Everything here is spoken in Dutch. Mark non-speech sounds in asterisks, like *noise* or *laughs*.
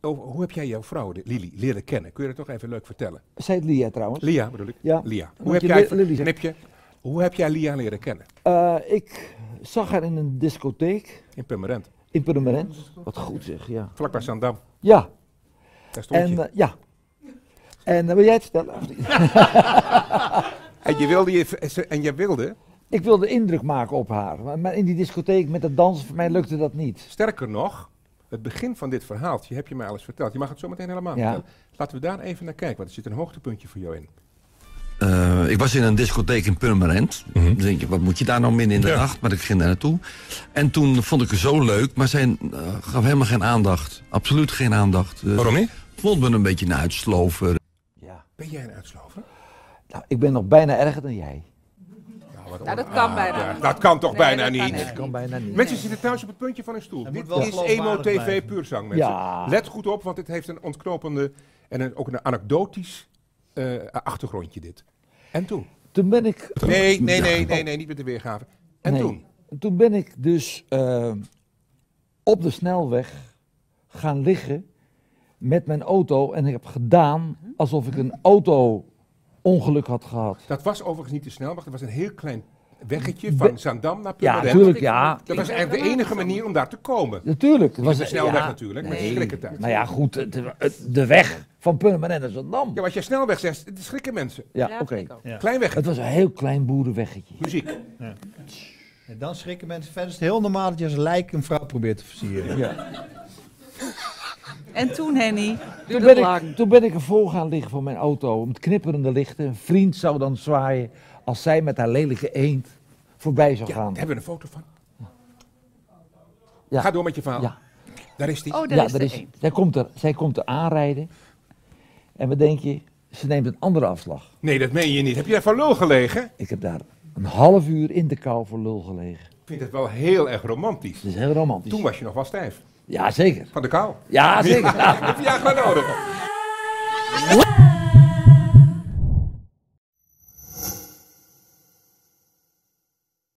over, hoe heb jij jouw vrouw, Lili, leren kennen? Kun je dat toch even leuk vertellen? Zij heet Lia trouwens. Lia bedoel ik? Ja. Lia. Hoe heb jij, knipje, hoe heb jij Lia leren kennen? Eh, ik zag haar in een discotheek In Purmerend. in Purmerend. Wat goed zeg, ja. Vlakbij Zandam. Ja, Daar stond en je. eh, ja. En eh, wil jij het vertellen? *laughs* En je wilde, je, en je wilde, ik wilde indruk maken op haar. Maar- Maar in die discotheek met het dansen, voor mij lukte dat niet. sterker nog, het begin van dit verhaaltje heb je mij al eens verteld. Je mag het zo meteen helemaal Ja. vertellen. Laten we daar even naar kijken, want er zit een hoogtepuntje voor jou in. Eh, ik was in een discotheek in Purmerend. Dan denk je, wat moet je daar nou midden in de Ja. nacht? Maar ik ging daar naartoe. En toen vond ik het zo leuk, maar zij eh, gaf helemaal geen aandacht. Absoluut geen aandacht. Eh, Waarom niet? Vond me een beetje een uitslover. Ja. Ben jij een uitslover? Nou, ik ben nog bijna erger dan jij. Nou, wat Nou, dat kan Ah, bijna ja, niet. Dat kan toch Nee, bijna dat niet? Dat kan bijna niet. Mensen zitten thuis op het puntje van hun stoel. Dit is geloofwaardig Emo TV blijven. puurzang, mensen. Ja. Let goed op, want dit heeft een ontknopende en een, ook een anekdotisch eh, achtergrondje dit. En toen? Toen ben ik... Nee, nee, nee, nee, nee, niet met de weergave. En Nee. toen? Toen ben ik dus eh, op de snelweg gaan liggen met mijn auto. En ik heb gedaan alsof ik een auto-ongeluk had gehad. Dat was overigens niet de snelweg, dat was een heel klein weggetje van Zandam naar Ja, Purmerend. natuurlijk, ja. Dat was eigenlijk de enige manier om daar te komen. Natuurlijk. Het was de snelweg ja, natuurlijk, met nee. schrikkentijd. Nou ja, goed. de weg van Purmerend naar Zandam. Ja, als je snelweg zegt, het schrikken mensen. Ja, Ja, oké. Ja. Klein weg, Het was een heel klein boerenweggetje. muziek. En dan schrikken mensen. Verder is het heel normaal dat je als lijk een vrouw probeert te versieren. Ja. En toen, Henny, Toen, ben het ik, toen ben ik ervoor gaan liggen voor mijn auto. Met knipperende lichten. Een vriend zou dan zwaaien als zij met haar lelijke eend voorbij zou Ja, gaan. daar hebben we een foto van. Ja. Ga door met je verhaal. Ja. Daar is die. Oh, daar ja, is daar er is, zij, komt er, zij komt er aanrijden. En wat denk je? Ze neemt een andere afslag. Nee, dat meen je niet. Heb je daar van lul gelegen? Ik heb daar een half uur in de kou voor lul gelegen. Ik vind het wel heel erg romantisch. Dat is heel romantisch. Toen was je nog wel stijf. Ja, zeker. Van de kou. Ja, zeker. *laughs* Heb je ja gewoon nodig. *laughs*